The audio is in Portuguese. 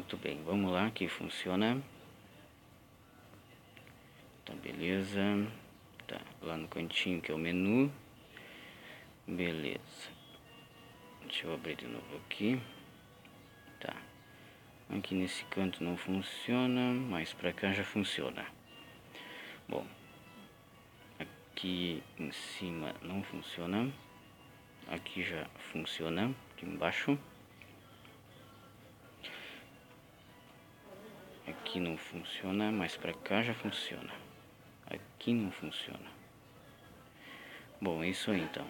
Muito bem, vamos lá que funciona. Tá, beleza. Tá, lá no cantinho que é o menu. Beleza. Deixa eu abrir de novo aqui. Tá. Aqui nesse canto não funciona, mas pra cá já funciona. Bom, aqui em cima não funciona. Aqui já funciona, aqui embaixo. Aqui não funciona, mas pra cá já funciona. Aqui não funciona. Bom, é isso aí então.